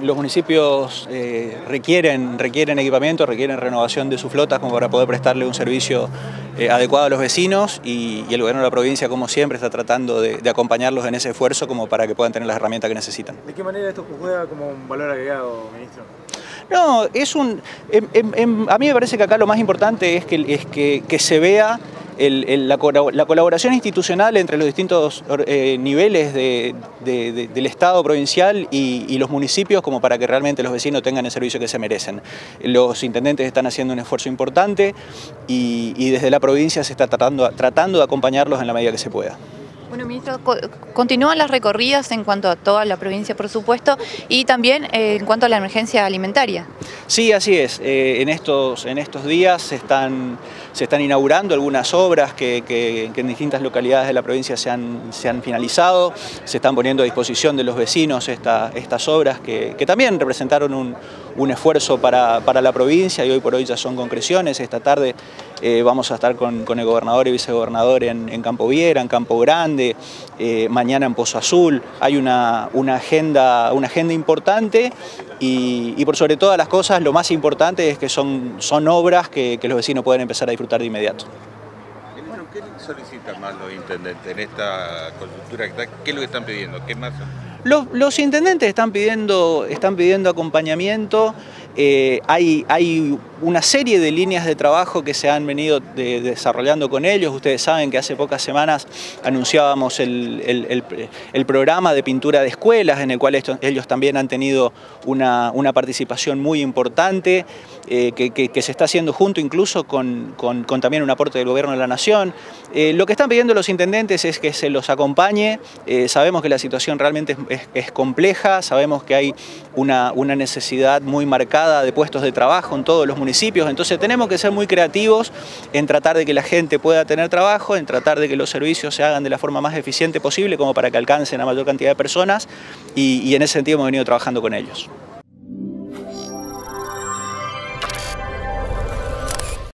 Los municipios eh, requieren, requieren equipamiento, requieren renovación de sus flotas como para poder prestarle un servicio eh, adecuado a los vecinos y, el gobierno de la provincia, como siempre, está tratando de, acompañarlos en ese esfuerzo como para que puedan tener las herramientas que necesitan. ¿De qué manera esto juega como un valor agregado, ministro? No, es un. a mí me parece que acá lo más importante es que, es que se vea la, colaboración institucional entre los distintos eh, niveles del Estado provincial y, los municipios como para que realmente los vecinos tengan el servicio que se merecen. Los intendentes están haciendo un esfuerzo importante y, desde la provincia se está tratando, tratando de acompañarlos en la medida que se pueda. Bueno, ministro, continúan las recorridas en cuanto a toda la provincia, por supuesto, y también eh, en cuanto a la emergencia alimentaria. Sí, así es. Eh, en, estos, en estos días se están, se están inaugurando algunas obras que, en distintas localidades de la provincia se han, se han, finalizado. Se están poniendo a disposición de los vecinos estas obras que, también representaron un, esfuerzo para, la provincia y hoy por hoy ya son concreciones. Esta tarde eh, vamos a estar con, el gobernador y vicegobernador en, en Campo Viera, en Campo Grande, eh, mañana en Pozo Azul. Hay una, una, agenda, una agenda importante y, por sobre todas las cosas lo más importante es que son, son obras que, los vecinos pueden empezar a disfrutar de inmediato. ¿Qué solicitan más los intendentes en esta coyuntura? ¿Qué es lo que están pidiendo? ¿Qué más? Los, intendentes están pidiendo, están pidiendo acompañamiento. Eh, hay, hay, una serie de líneas de trabajo que se han venido desarrollando con ellos. Ustedes saben que hace pocas semanas anunciábamos el, programa de pintura de escuelas, en el cual ellos también han tenido una, participación muy importante, eh, que, se está haciendo junto incluso con, también un aporte del Gobierno de la Nación. Eh, lo que están pidiendo los intendentes es que se los acompañe. sabemos que la situación realmente es, compleja, sabemos que hay una, una necesidad muy marcada de puestos de trabajo en todos los municipios, entonces tenemos que ser muy creativos en tratar de que la gente pueda tener trabajo, en tratar de que los servicios se hagan de la forma más eficiente posible como para que alcancen a mayor cantidad de personas y, y en ese sentido hemos venido trabajando con ellos.